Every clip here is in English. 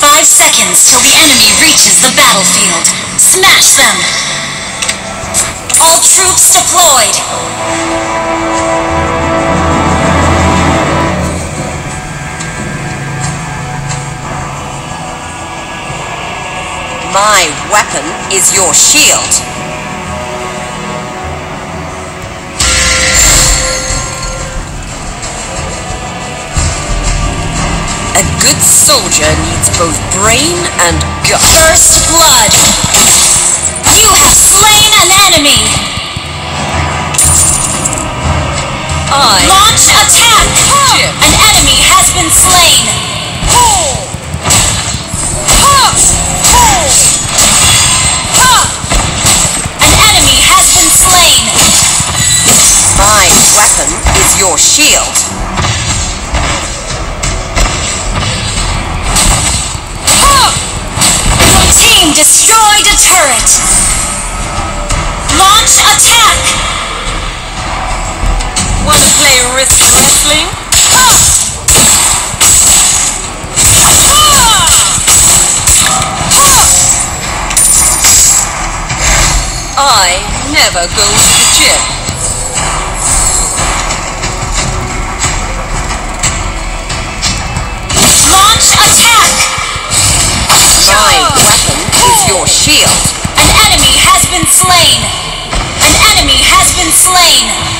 Five seconds till the enemy reaches the battlefield. Smash them! All troops deployed! My weapon is your shield. A good soldier needs both brain and gut. First blood! You have slain an enemy! I Launch attack! Jim. An enemy has been slain! An enemy has been slain! My weapon is your shield. Wrist wrestling? I never go to the gym. Launch attack! My weapon is your shield. An enemy has been slain! An enemy has been slain!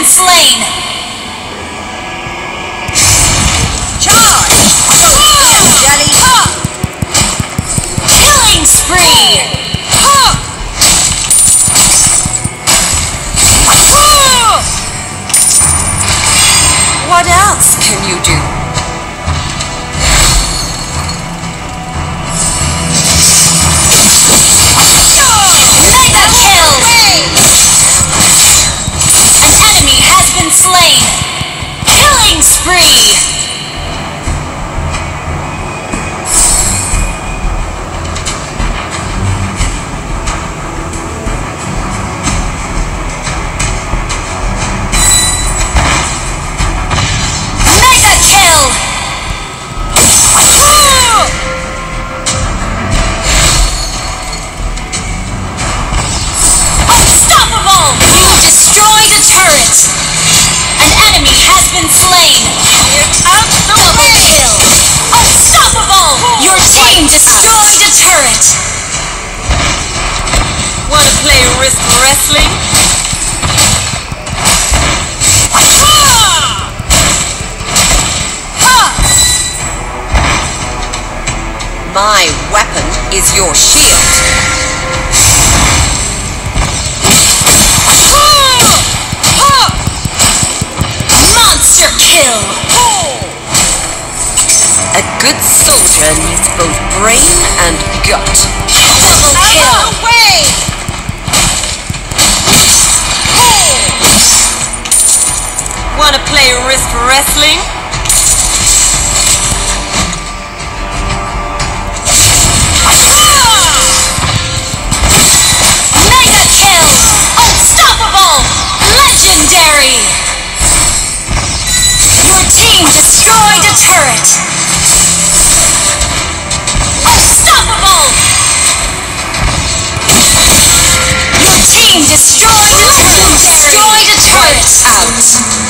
been slain! Charge! Jelly! Killing spree! What else can you do? My weapon is your shield. A good soldier needs both brain and gut. destroyed a turret! Unstoppable! Your team destroyed a turret! Destroyed a turret! Out!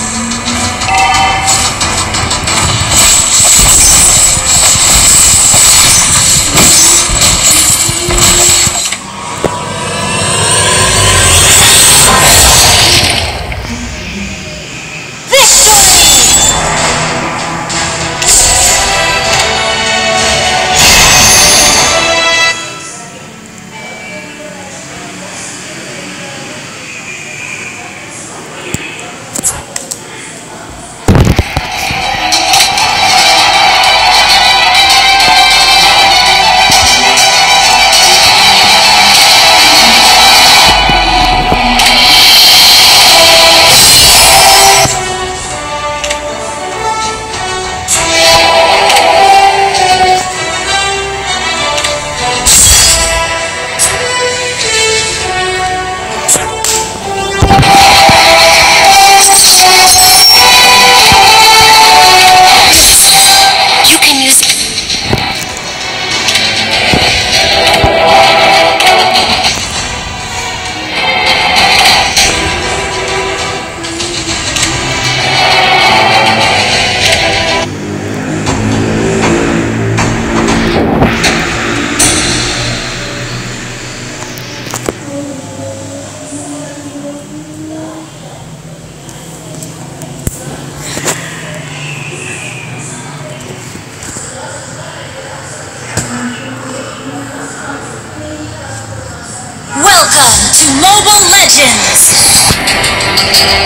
Thank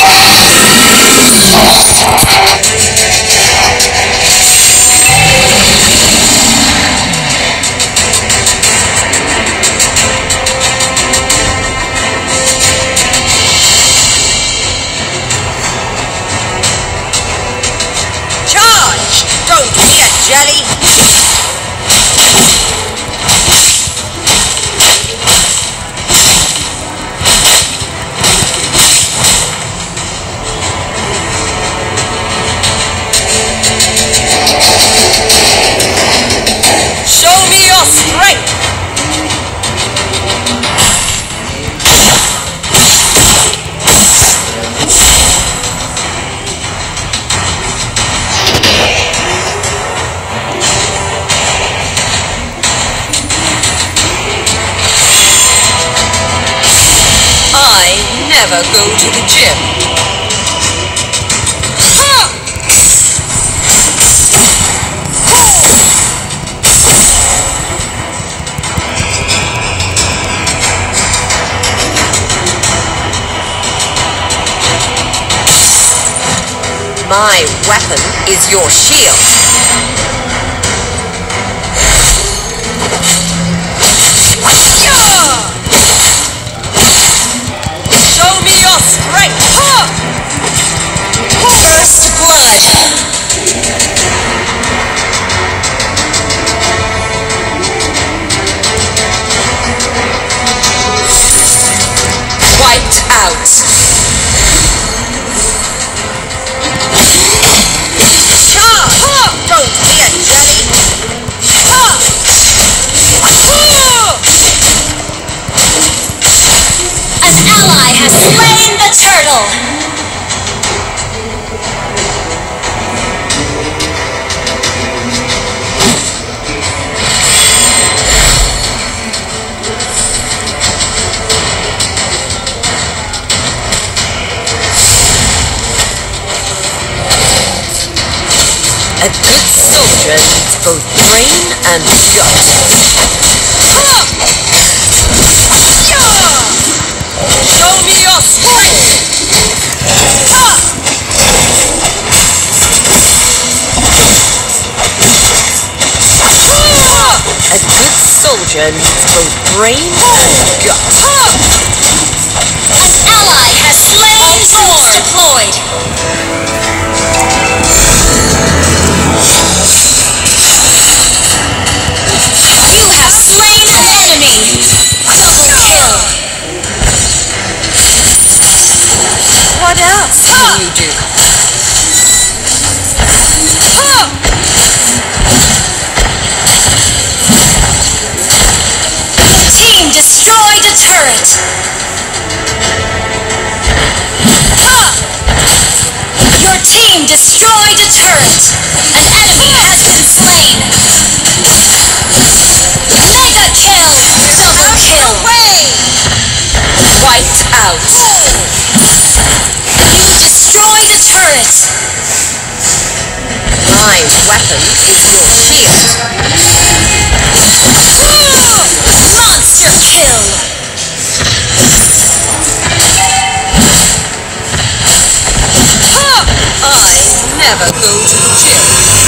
you. Never go to the gym. My weapon is your shield. First A good soldier needs both brain and gut. Show me your strength! A good soldier needs both brain and gut. An ally has slain troops deployed! Your team destroyed a turret! An enemy has been slain! Mega kill! Double kill! Hooray! Wiped out! You destroyed a turret! My weapon is your shield. 谢谢